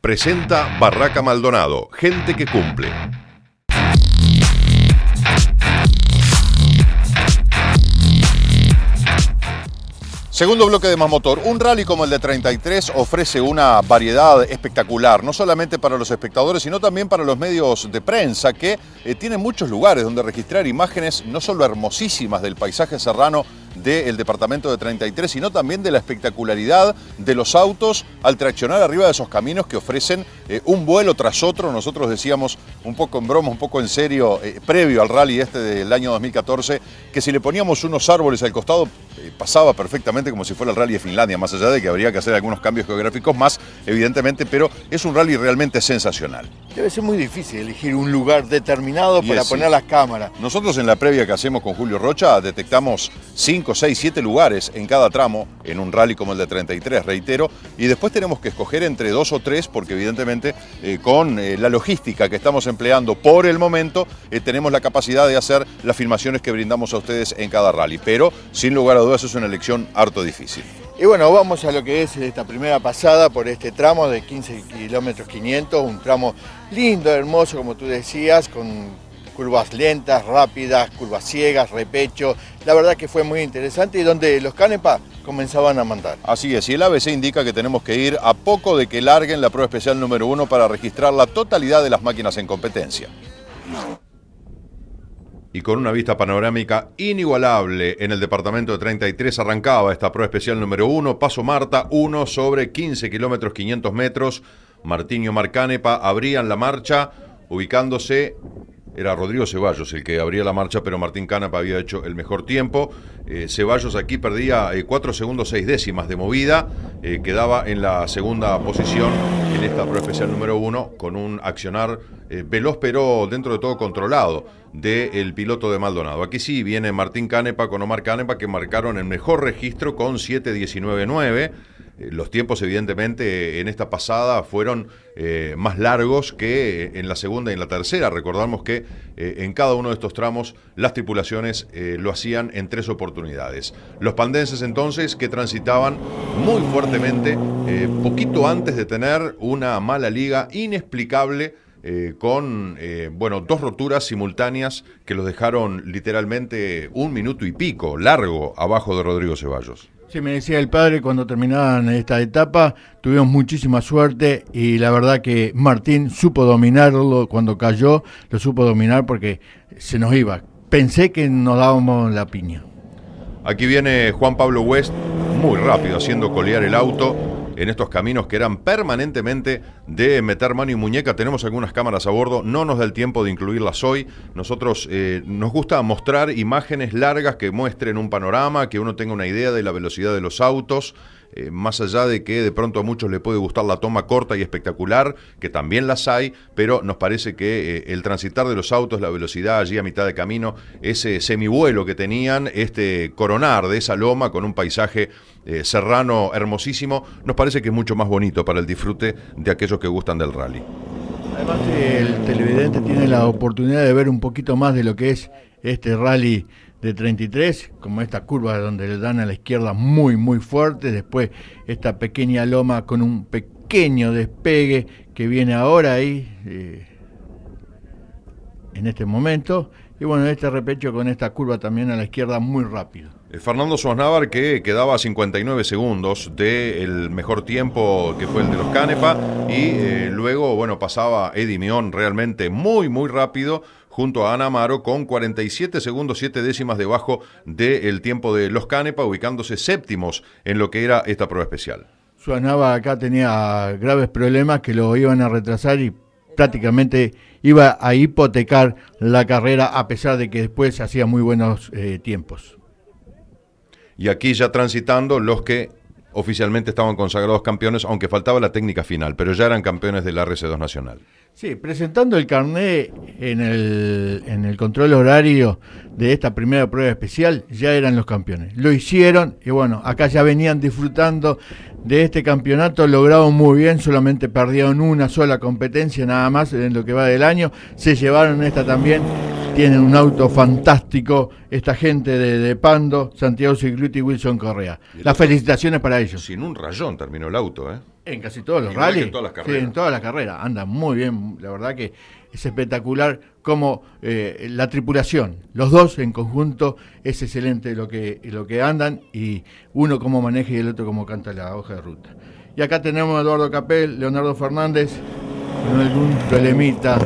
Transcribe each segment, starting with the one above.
Presenta Barraca Maldonado, gente que cumple. Segundo bloque de Más Motor. Un rally como el de 33 ofrece una variedad espectacular, no solamente para los espectadores, sino también para los medios de prensa, que eh, tienen muchos lugares donde registrar imágenes no solo hermosísimas del paisaje serrano, del departamento de 33, sino también de la espectacularidad de los autos al traccionar arriba de esos caminos que ofrecen eh, un vuelo tras otro. Nosotros decíamos un poco en broma, un poco en serio, eh, previo al rally este del año 2014, que si le poníamos unos árboles al costado pasaba perfectamente como si fuera el rally de Finlandia, más allá de que habría que hacer algunos cambios geográficos más, evidentemente, pero es un rally realmente sensacional. Debe ser muy difícil elegir un lugar determinado para poner las cámaras. Nosotros en la previa que hacemos con Julio Rocha detectamos 5, 6, 7 lugares en cada tramo, en un rally como el de 33, reitero, y después tenemos que escoger entre dos o tres porque evidentemente eh, con eh, la logística que estamos empleando por el momento, tenemos la capacidad de hacer las filmaciones que brindamos a ustedes en cada rally, pero sin lugar a dudas es una elección harto difícil. Y bueno, vamos a lo que es esta primera pasada por este tramo de 15 kilómetros 500, un tramo lindo, hermoso, como tú decías, con curvas lentas, rápidas, curvas ciegas, repecho. La verdad que fue muy interesante y donde los Canepa comenzaban a mandar. Así es, y el ABC indica que tenemos que ir a poco de que larguen la prueba especial número uno para registrar la totalidad de las máquinas en competencia y con una vista panorámica inigualable en el departamento de 33 arrancaba esta prueba especial número 1, Paso Marta, 1 sobre 15 kilómetros 500 metros. Martiño Marcanepa abrían la marcha ubicándose era Rodrigo Ceballos el que abría la marcha, pero Martín Canapa había hecho el mejor tiempo. Eh, Ceballos aquí perdía 4 eh, segundos 6 décimas de movida, eh, quedaba en la segunda posición en esta prueba especial número 1 con un accionar veloz pero dentro de todo controlado del piloto de Maldonado. Aquí sí viene Martín Canepa con Omar Canepa que marcaron el mejor registro con 7.19.9. Eh, los tiempos, evidentemente, en esta pasada fueron eh, más largos que en la segunda y en la tercera. Recordamos que eh, en cada uno de estos tramos las tripulaciones lo hacían en tres oportunidades. Los pandenses entonces que transitaban muy fuertemente, poquito antes de tener una mala liga inexplicable. Con bueno, dos roturas simultáneas que los dejaron literalmente un minuto y pico largo abajo de Rodrigo Ceballos. Sí, me decía el padre cuando terminaban esta etapa, tuvimos muchísima suerte y la verdad que Martín supo dominarlo cuando cayó, lo supo dominar porque se nos iba. Pensé que nos dábamos la piña. Aquí viene Juan Pablo West, muy rápido, haciendo colear el auto en estos caminos que eran permanentemente de meter mano y muñeca. Tenemos algunas cámaras a bordo, no nos da el tiempo de incluirlas hoy. Nosotros eh, nos gusta mostrar imágenes largas que muestren un panorama, que uno tenga una idea de la velocidad de los autos. Eh, más allá de que de pronto a muchos le puede gustar la toma corta y espectacular, que también las hay, pero nos parece que eh, el transitar de los autos, la velocidad allí a mitad de camino, ese semivuelo que tenían, este coronar de esa loma con un paisaje eh, serrano hermosísimo, nos parece que es mucho más bonito para el disfrute de aquellos que gustan del rally. Además el televidente tiene la oportunidad de ver un poquito más de lo que es este rally de 33, como esta curva donde le dan a la izquierda muy, muy fuerte, después esta pequeña loma con un pequeño despegue que viene ahora ahí, eh, en este momento, y bueno, este repecho con esta curva también a la izquierda muy rápido. Eh, Fernando Sosnávar que quedaba a 59 segundos del mejor tiempo que fue el de los Canepa y eh, luego, bueno, pasaba Eddie Mion realmente muy, muy rápido junto a Ana Amaro con 47 segundos 7 décimas debajo del tiempo de los Canepa, ubicándose séptimos en lo que era esta prueba especial. Suanaba acá tenía graves problemas que lo iban a retrasar y prácticamente iba a hipotecar la carrera a pesar de que después hacía muy buenos eh, tiempos. Y aquí ya transitando los que oficialmente estaban consagrados campeones, aunque faltaba la técnica final, pero ya eran campeones del RC2 Nacional. Sí, presentando el carné en el, en el control horario de esta primera prueba especial, ya eran los campeones. Lo hicieron y bueno, acá ya venían disfrutando de este campeonato, lograron muy bien, solamente perdieron una sola competencia nada más en lo que va del año, se llevaron esta también tienen un auto fantástico esta gente de, Pando, Santiago Sigluti y Wilson Correa. Las felicitaciones para ellos. Sin un rayón terminó el auto, ¿eh? En casi todos los rallies. En todas las carreras. Sí, en todas las carreras. Andan muy bien. La verdad que es espectacular como eh, la tripulación, los dos en conjunto, es excelente lo que, lo que andan y uno como maneja y el otro como canta la hoja de ruta. Y acá tenemos a Eduardo Capel, Leonardo Fernández, con algún problemita.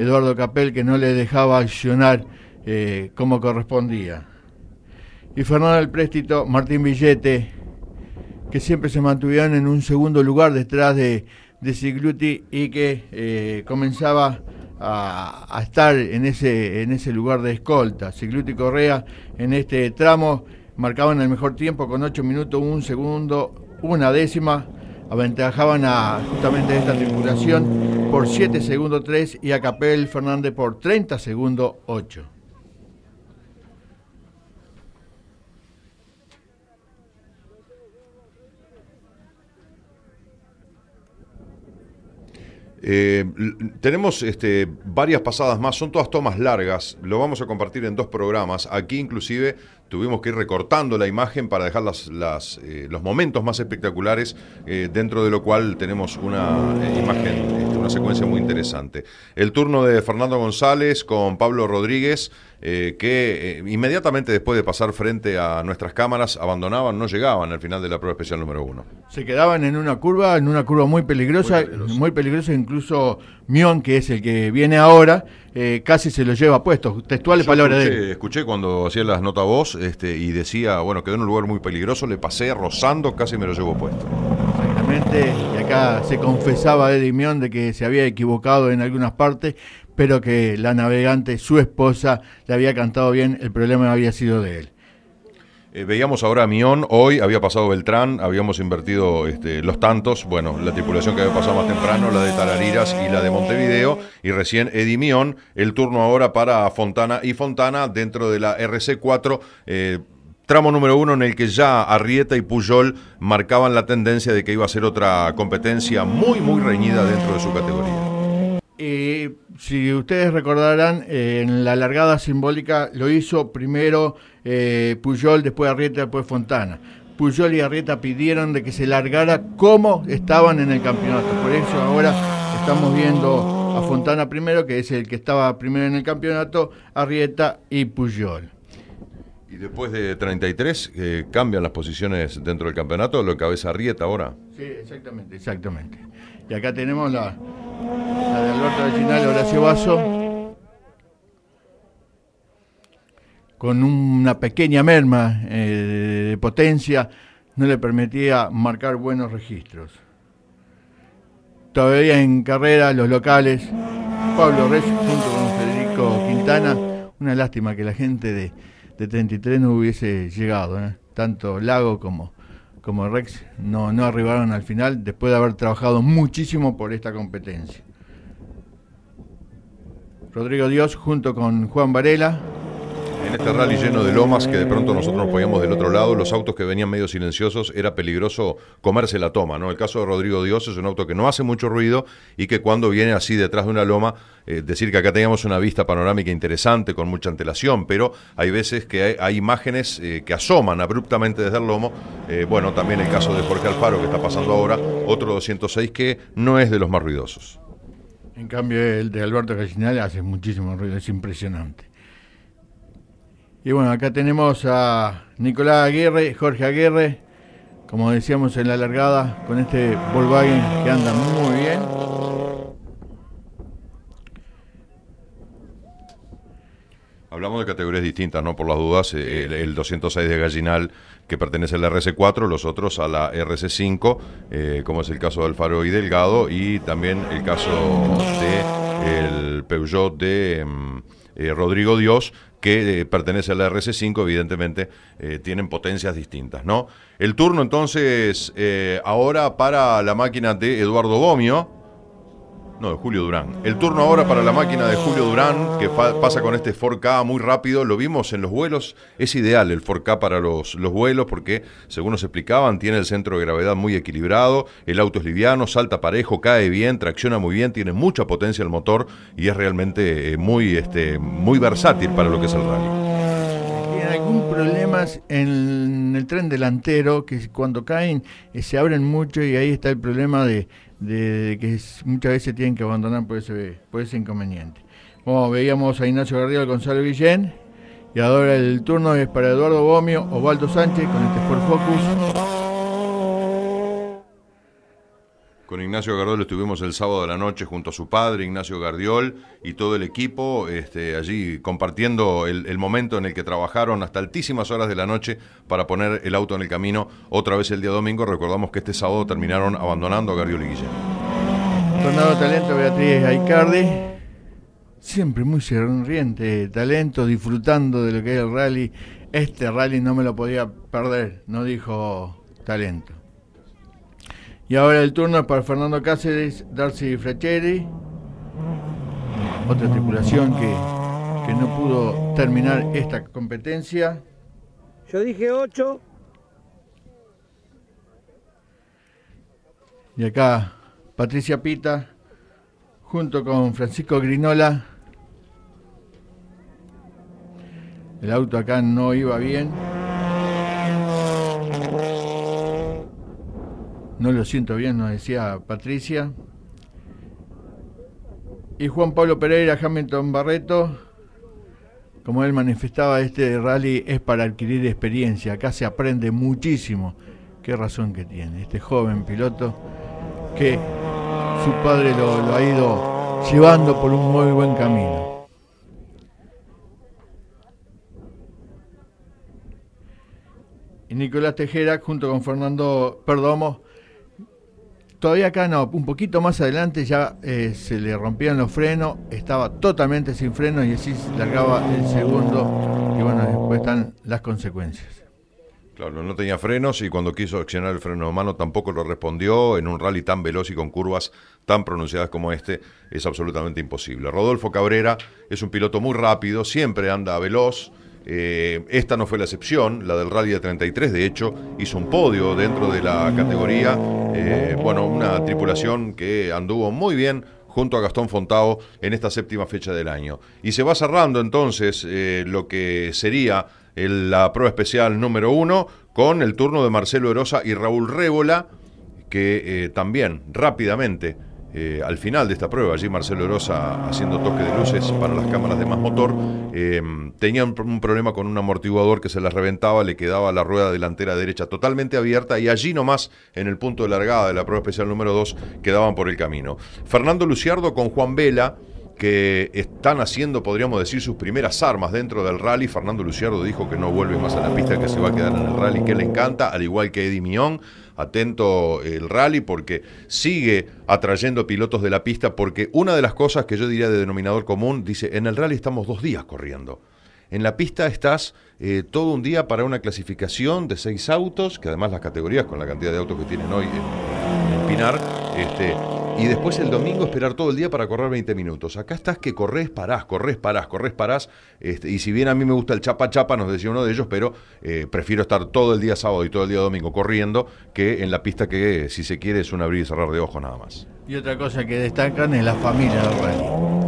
Eduardo Capel que no le dejaba accionar eh, como correspondía. Y Fernando del Préstito, Martín Villete, que siempre se mantuvieron en un segundo lugar detrás de, de Sigluti y que eh, comenzaba a, estar en ese, lugar de escolta. Sigluti y Correa en este tramo marcaban el mejor tiempo con 8 minutos, un segundo, una décima. Aventajaban a justamente esta tripulación por 7 segundos 3 y a Capel Fernández por 30 segundos 8. Eh, tenemos este, varias pasadas más, son todas tomas largas, lo vamos a compartir en dos programas. Aquí inclusive tuvimos que ir recortando la imagen para dejar las, eh, los momentos más espectaculares, eh, dentro de lo cual tenemos una imagen, este, una secuencia muy interesante. El turno de Fernando González con Pablo Rodríguez. Eh, que eh, inmediatamente después de pasar frente a nuestras cámaras abandonaban, no llegaban al final de la prueba especial número uno. Se quedaban en una curva, en una curva muy peligrosa, muy peligrosa, incluso Mion, que es el que viene ahora, eh, casi se lo lleva puesto, textuales palabras de él. Escuché cuando hacía las nota voz este, y decía, bueno, quedó en un lugar muy peligroso, le pasé rozando, casi me lo llevo puesto. Exactamente, y acá se confesaba Eddie Mion de que se había equivocado en algunas partes, pero que la navegante, su esposa, le había cantado bien, el problema había sido de él. Eh, veíamos ahora a Mion, hoy había pasado Beltrán, habíamos invertido este, los tantos, bueno, la tripulación que había pasado más temprano, la de Tarariras y la de Montevideo, y recién Eddie Mion, el turno ahora para Fontana y Fontana dentro de la RC4. Eh, tramo número uno en el que ya Arrieta y Puyol marcaban la tendencia de que iba a ser otra competencia muy, muy reñida dentro de su categoría. Eh, si ustedes recordarán, eh, en la largada simbólica lo hizo primero eh, Puyol, después Arrieta, después Fontana. Puyol y Arrieta pidieron de que se largara como estaban en el campeonato. Por eso ahora estamos viendo a Fontana primero, que es el que estaba primero en el campeonato, Arrieta y Puyol. Y después de 33, eh, cambian las posiciones dentro del campeonato, lo cabeza Arrieta ahora. Sí, exactamente, exactamente. Y acá tenemos la, la de Alberto final, Horacio Vaso, con una pequeña merma eh, de potencia, no le permitía marcar buenos registros. Todavía en carrera, los locales, Pablo Reyes junto con Federico Quintana, una lástima que la gente de, de 33 no hubiese llegado, ¿eh? tanto Lago como, como Rex no, no arribaron al final después de haber trabajado muchísimo por esta competencia. Rodrigo Dios junto con Juan Varela. En este rally lleno de lomas que de pronto nosotros nos poníamos del otro lado, los autos que venían medio silenciosos, era peligroso comerse la toma, ¿no? El caso de Rodrigo Dios es un auto que no hace mucho ruido y que cuando viene así detrás de una loma, eh, decir que acá teníamos una vista panorámica interesante con mucha antelación, pero hay veces que hay, imágenes eh, que asoman abruptamente desde el lomo. Eh, bueno, también el caso de Jorge Alfaro que está pasando ahora, otro 206 que no es de los más ruidosos. En cambio, el de Alberto Gallinal hace muchísimo ruido, es impresionante. Y bueno, acá tenemos a Nicolás Aguirre, Jorge Aguirre, como decíamos en la largada, con este Volkswagen que anda muy bien. Hablamos de categorías distintas, ¿no? Por las dudas, eh, el, 206 de Gallinal que pertenece a la RC4, los otros a la RC5, eh, como es el caso de Alfaro y Delgado, y también el caso de el Peugeot de mm, eh, Rodrigo Dios, que pertenece a la RC5, evidentemente tienen potencias distintas, ¿no? El turno entonces ahora para la máquina de Eduardo Gomio, No, de Julio Durán. El turno ahora para la máquina de Julio Durán, que pasa con este 4K muy rápido. Lo vimos en los vuelos. Es ideal el 4K para los, los vuelos porque, según nos explicaban, tiene el centro de gravedad muy equilibrado. El auto es liviano, salta parejo, cae bien, tracciona muy bien, tiene mucha potencia el motor y es realmente eh, muy, este, muy versátil para lo que es el rally. Algún problema en el tren delantero que cuando caen eh, se abren mucho y ahí está el problema de de, que muchas veces tienen que abandonar por ese, por ese inconveniente. Bueno, veíamos a Ignacio Gardiel, Gonzalo Villén, y ahora el turno es para Eduardo Bomio, Osvaldo Sánchez con este Sport Focus. Con Ignacio Gardiol estuvimos el sábado de la noche junto a su padre, Ignacio Gardiol, y todo el equipo este, allí compartiendo el, momento en el que trabajaron hasta altísimas horas de la noche para poner el auto en el camino otra vez el día domingo. Recordamos que este sábado terminaron abandonando a Gardiol y Guillén. Tornado Talento Beatriz Aicardi, siempre muy sonriente, talento, disfrutando de lo que es el rally. Este rally no me lo podía perder, no dijo talento. Y ahora el turno es para Fernando Cáceres, Darcy Fracheri, otra tripulación que, que no pudo terminar esta competencia. Yo dije 8. Y acá Patricia Pita, junto con Francisco Grinola. El auto acá no iba bien. No lo siento bien, nos decía Patricia. Y Juan Pablo Pereira, Hamilton Barreto, como él manifestaba, este rally es para adquirir experiencia. Acá se aprende muchísimo. Qué razón que tiene este joven piloto que su padre lo, ha ido llevando por un muy buen camino. Y Nicolás Tejera, junto con Fernando Perdomo, Todavía acá no, un poquito más adelante ya eh, se le rompían los frenos, estaba totalmente sin frenos y así largaba el segundo y bueno, después están las consecuencias. Claro, no tenía frenos y cuando quiso accionar el freno de mano tampoco lo respondió. En un rally tan veloz y con curvas tan pronunciadas como este es absolutamente imposible. Rodolfo Cabrera es un piloto muy rápido, siempre anda veloz, eh, esta no fue la excepción, la del Rally de 33, de hecho, hizo un podio dentro de la categoría. Eh, bueno, una tripulación que anduvo muy bien junto a Gastón Fontao en esta séptima fecha del año. Y se va cerrando entonces eh, lo que sería la prueba especial número uno con el turno de Marcelo Erosa y Raúl Rébola, que también rápidamente eh, al final de esta prueba, allí Marcelo Rosa haciendo toque de luces para las cámaras de más motor, eh, tenía un, problema con un amortiguador que se les reventaba, le quedaba la rueda delantera derecha totalmente abierta y allí nomás, en el punto de largada de la prueba especial número 2, quedaban por el camino. Fernando Luciardo con Juan Vela que están haciendo, podríamos decir, sus primeras armas dentro del rally. Fernando Luciardo dijo que no vuelve más a la pista, que se va a quedar en el rally, que le encanta, al igual que Eddie Mion. Atento el rally porque sigue atrayendo pilotos de la pista, porque una de las cosas que yo diría de denominador común, dice, en el rally estamos dos días corriendo. En la pista estás eh, todo un día para una clasificación de seis autos, que además las categorías con la cantidad de autos que tienen hoy en, en Pinar, este, y después el domingo esperar todo el día para correr 20 minutos. Acá estás que corres, parás, corres, parás, corres, parás. Este, y si bien a mí me gusta el chapa chapa, nos decía uno de ellos, pero eh, prefiero estar todo el día sábado y todo el día domingo corriendo que en la pista que, si se quiere, es un abrir y cerrar de ojos nada más. Y otra cosa que destacan es la familia del rally.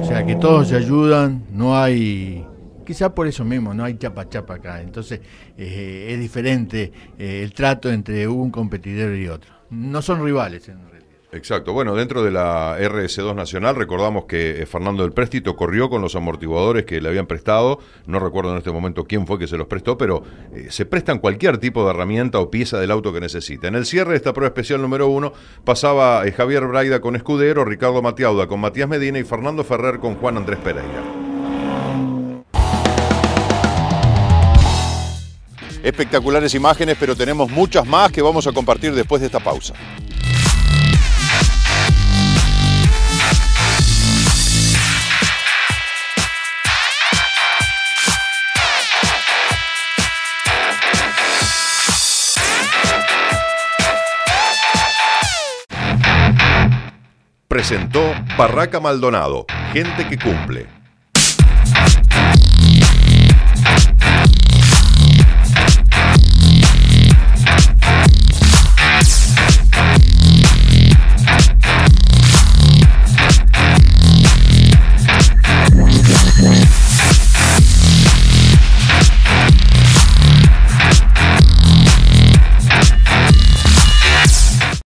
O sea, que todos se ayudan, no hay quizá por eso mismo, no hay chapa chapa acá. Entonces eh, es diferente eh, el trato entre un competidor y otro. No son rivales en realidad. Exacto. Bueno, dentro de la RS2 Nacional recordamos que eh, Fernando del Préstito corrió con los amortiguadores que le habían prestado. No recuerdo en este momento quién fue que se los prestó, pero eh, se prestan cualquier tipo de herramienta o pieza del auto que necesite. En el cierre de esta prueba especial número uno pasaba eh, Javier Braida con Escudero, Ricardo Matiauda con Matías Medina y Fernando Ferrer con Juan Andrés Pereira. Espectaculares imágenes, pero tenemos muchas más que vamos a compartir después de esta pausa. Presentó Barraca Maldonado, gente que cumple.